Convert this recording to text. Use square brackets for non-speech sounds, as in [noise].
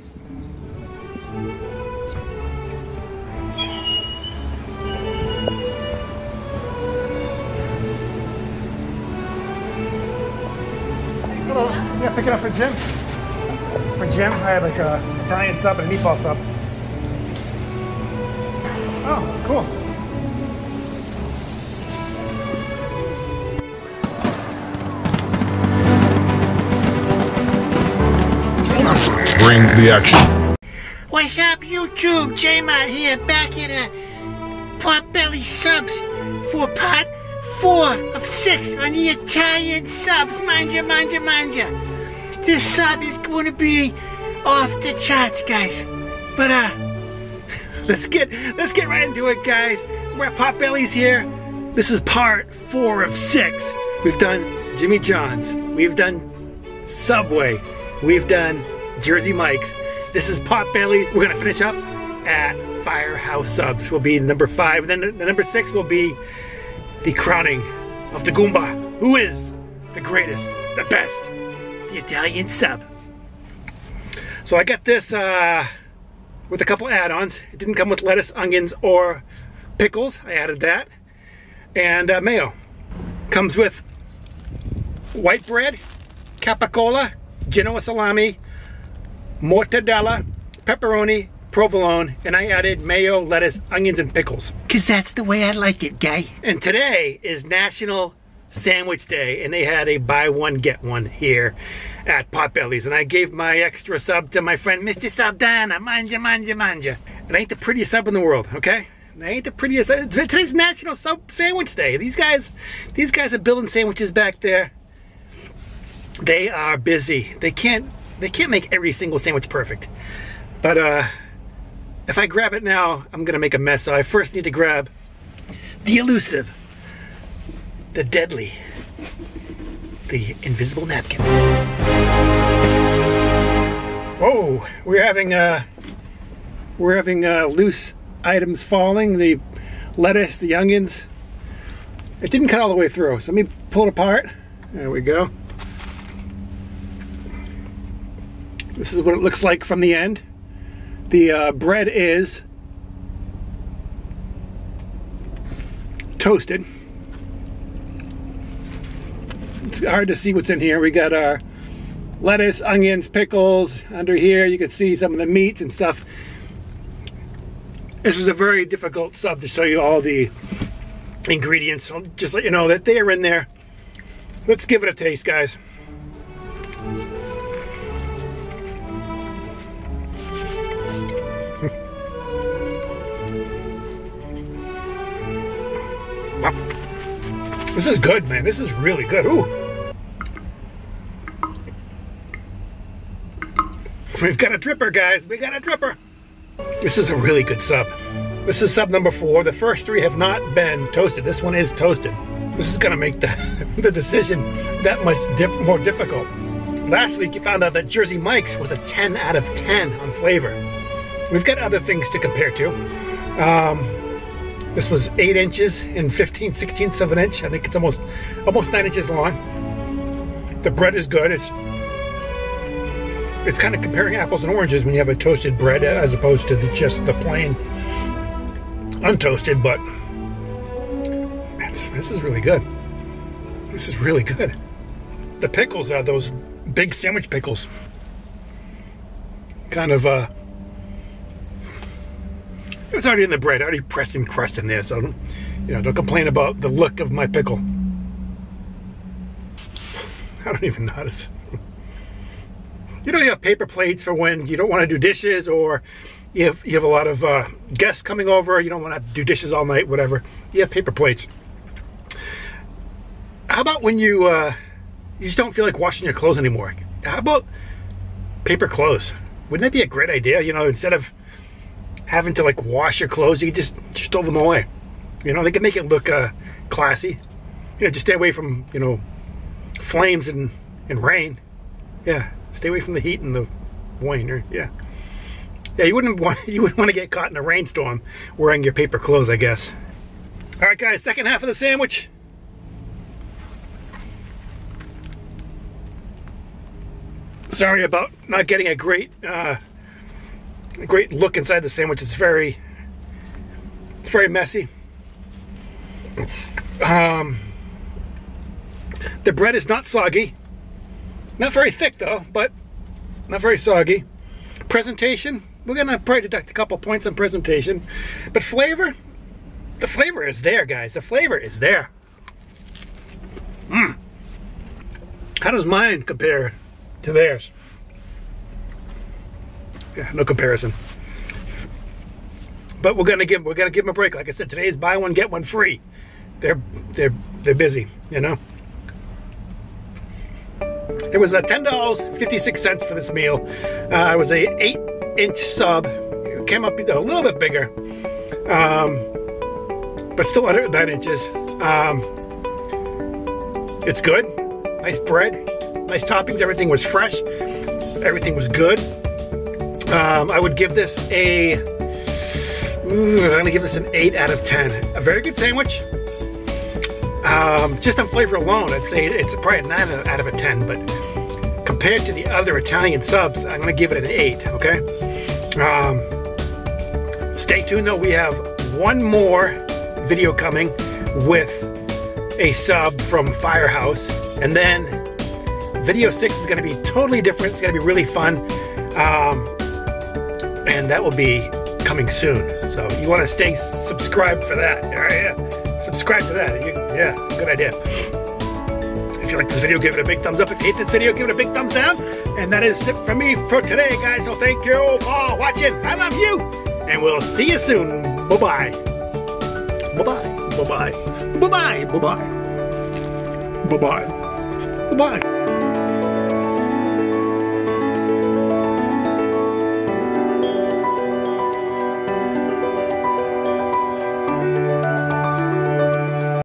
Hello. Yeah, picking up for Jim. For Jim, I had like a Italian sub and a meatball sub. Oh, cool. Bring the action. What's up, YouTube? J-Mart here, back in a Potbelly subs for part four of six on the Italian subs. Manja, manja, manja. This sub is going to be off the charts, guys. But uh, [laughs] let's get let's get right into it, guys. We're at Potbelly's here. This is part four of six. We've done Jimmy John's. We've done Subway. We've done Jersey Mike's. This is Potbelly's. We're gonna finish up at Firehouse Subs. We'll be number five. Then the, the number six will be the crowning of the Goomba. Who is the greatest, the best, the Italian sub? So I got this uh, with a couple add-ons. It didn't come with lettuce, onions, or pickles. I added that. And uh, mayo. Comes with white bread, capicola, Genoa salami, mortadella, pepperoni, provolone, and I added mayo, lettuce, onions, and pickles. Cause that's the way I like it, guy. And today is National Sandwich Day, and they had a buy one, get one here at Potbelly's. And I gave my extra sub to my friend, Mr. Saldana, manja, manja, manja. And I ain't the prettiest sub in the world, okay? And I ain't the prettiest. Uh, today's National Sub Sandwich Day. These guys, these guys are building sandwiches back there. They are busy. They can't, they can't make every single sandwich perfect. But uh, if I grab it now, I'm gonna make a mess. So I first need to grab the elusive, the deadly, the invisible napkin. Whoa, we're having uh, we're having uh, loose items falling. The lettuce, the onions. It didn't cut all the way through, so let me pull it apart. There we go. This is what it looks like from the end. The uh, bread is toasted. It's hard to see what's in here. We got our lettuce, onions, pickles. Under here you can see some of the meats and stuff. This is a very difficult sub to show you all the ingredients. I'll just let you know that they are in there. Let's give it a taste, guys. This is good, man. This is really good. Ooh. We've got a dripper, guys. We got a dripper. This is a really good sub. This is sub number four. The first three have not been toasted. This one is toasted. This is gonna make the, [laughs] the decision that much diff more difficult. Last week you found out that Jersey Mike's was a 10 out of 10 on flavor. We've got other things to compare to. Um, this was eight inches and 15 sixteenths of an inch. I think it's almost almost nine inches long. The bread is good. It's it's kind of comparing apples and oranges when you have a toasted bread as opposed to the, just the plain untoasted. But man, this, this is really good. This is really good. The pickles are those big sandwich pickles. Kind of uh it's already in the bread, already pressed and crushed in there, so you know, don't complain about the look of my pickle. I don't even notice. You know, you have paper plates for when you don't want to do dishes or you have, you have a lot of uh, guests coming over, you don't want to do dishes all night, whatever. You have paper plates. How about when you, uh, you just don't feel like washing your clothes anymore? How about paper clothes? Wouldn't that be a great idea? You know, instead of having to like wash your clothes, you just, just throw them away. You know, they can make it look uh, classy. You know, just stay away from, you know, flames and, and rain. Yeah, stay away from the heat and the rain. Or, yeah. Yeah, you wouldn't [laughs] want you wouldn't want to get caught in a rainstorm wearing your paper clothes, I guess. All right, guys, second half of the sandwich. Sorry about not getting a great uh, great look inside the sandwich. It's very, it's very messy. Um, the bread is not soggy. Not very thick though, but not very soggy. Presentation, we're gonna probably deduct a couple points on presentation. But flavor, the flavor is there, guys. The flavor is there. Mmm. How does mine compare to theirs? Yeah, no comparison. But we're gonna give we're gonna give them a break. Like I said, today is buy one get one free. They're they're they're busy, you know. It was a ten dollars fifty six cents for this meal. Uh, it was a eight inch sub. It came up a little bit bigger, um, but still under nine inches. Um, it's good. Nice bread, nice toppings. Everything was fresh. Everything was good. Um, I would give this a. Ooh, I'm gonna give this an eight out of ten. A very good sandwich. Um, just on flavor alone, I'd say it's probably a 9 out of a 10, but compared to the other Italian subs, I'm to give it an 8, okay? Um, stay tuned though, we have one more video coming with a sub from Firehouse, and then video 6 is to be totally different, it's to be really fun, um, and that will be coming soon. So you want to stay subscribed for that, all right? subscribe to that. You, yeah, good idea. If you like this video, give it a big thumbs up. If you hate this video, give it a big thumbs down. And that is it for me for today, guys. So thank you for watching. I love you. And we'll see you soon. Bye-bye. Bye-bye. Bye-bye. Bye-bye. Bye-bye. Bye-bye. Bye-bye.